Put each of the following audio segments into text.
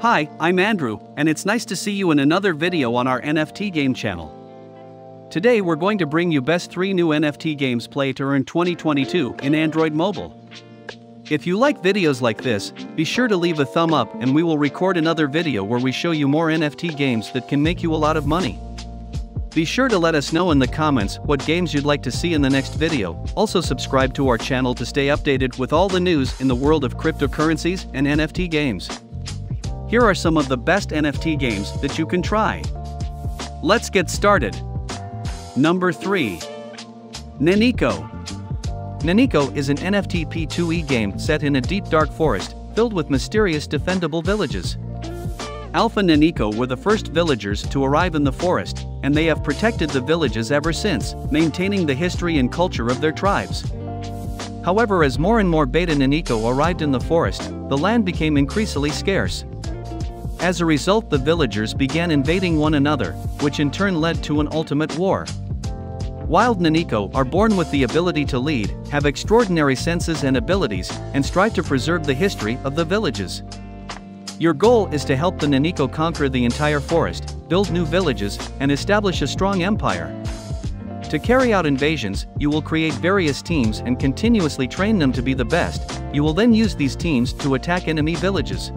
Hi, I'm Andrew, and it's nice to see you in another video on our NFT game channel. Today we're going to bring you best 3 new NFT games play to earn 2022 in Android mobile. If you like videos like this, be sure to leave a thumb up and we will record another video where we show you more NFT games that can make you a lot of money. Be sure to let us know in the comments what games you'd like to see in the next video. Also subscribe to our channel to stay updated with all the news in the world of cryptocurrencies and NFT games. Here are some of the best NFT games that you can try. Let's get started. Number 3. Naniko. Naniko is an NFT P2E game set in a deep dark forest, filled with mysterious defendable villages. Alpha Neniko were the first villagers to arrive in the forest, and they have protected the villages ever since, maintaining the history and culture of their tribes. However as more and more Beta Neniko arrived in the forest, the land became increasingly scarce. As a result the villagers began invading one another, which in turn led to an ultimate war. Wild Naniko are born with the ability to lead, have extraordinary senses and abilities, and strive to preserve the history of the villages. Your goal is to help the Naniko conquer the entire forest, build new villages, and establish a strong empire. To carry out invasions, you will create various teams and continuously train them to be the best, you will then use these teams to attack enemy villages.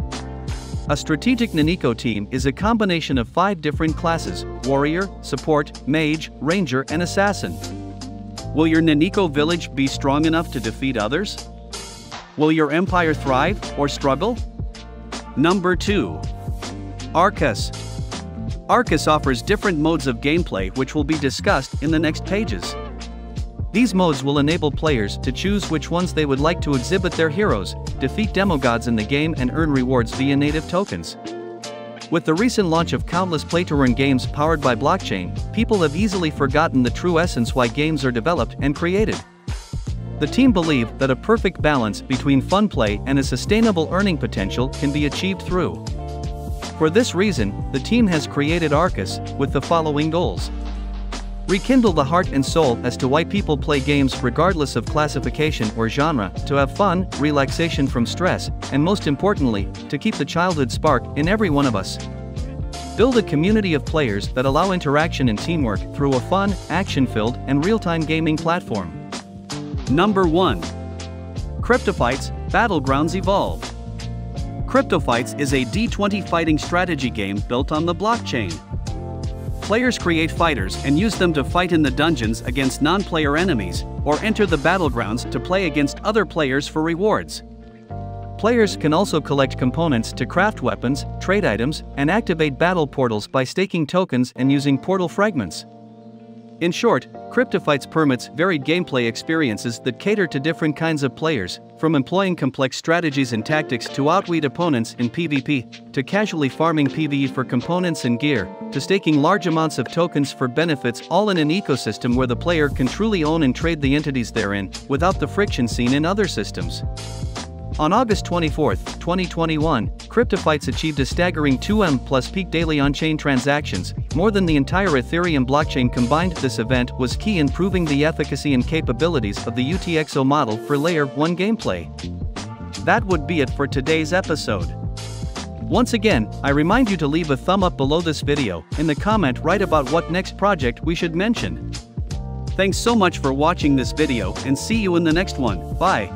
A strategic Naniko team is a combination of five different classes, warrior, support, mage, ranger and assassin. Will your Naniko village be strong enough to defeat others? Will your empire thrive or struggle? Number 2. Arcus. Arcus offers different modes of gameplay which will be discussed in the next pages. These modes will enable players to choose which ones they would like to exhibit their heroes, defeat demogods in the game and earn rewards via native tokens. With the recent launch of countless play-to-earn games powered by blockchain, people have easily forgotten the true essence why games are developed and created. The team believe that a perfect balance between fun play and a sustainable earning potential can be achieved through. For this reason, the team has created Arcus with the following goals. Rekindle the heart and soul as to why people play games regardless of classification or genre, to have fun, relaxation from stress, and most importantly, to keep the childhood spark in every one of us. Build a community of players that allow interaction and teamwork through a fun, action-filled, and real-time gaming platform. Number 1. CryptoFights Battlegrounds Evolve. CryptoFights is a D20 fighting strategy game built on the blockchain. Players create fighters and use them to fight in the dungeons against non-player enemies, or enter the battlegrounds to play against other players for rewards. Players can also collect components to craft weapons, trade items, and activate battle portals by staking tokens and using portal fragments. In short, CryptoFights permits varied gameplay experiences that cater to different kinds of players, from employing complex strategies and tactics to outwit opponents in PvP, to casually farming PvE for components and gear, to staking large amounts of tokens for benefits all in an ecosystem where the player can truly own and trade the entities therein, without the friction seen in other systems. On August 24, 2021, CryptoFights achieved a staggering 2M plus peak daily on-chain transactions, more than the entire Ethereum blockchain combined. This event was key in proving the efficacy and capabilities of the UTXO model for Layer 1 gameplay. That would be it for today's episode. Once again, I remind you to leave a thumb up below this video, in the comment write about what next project we should mention. Thanks so much for watching this video and see you in the next one, bye.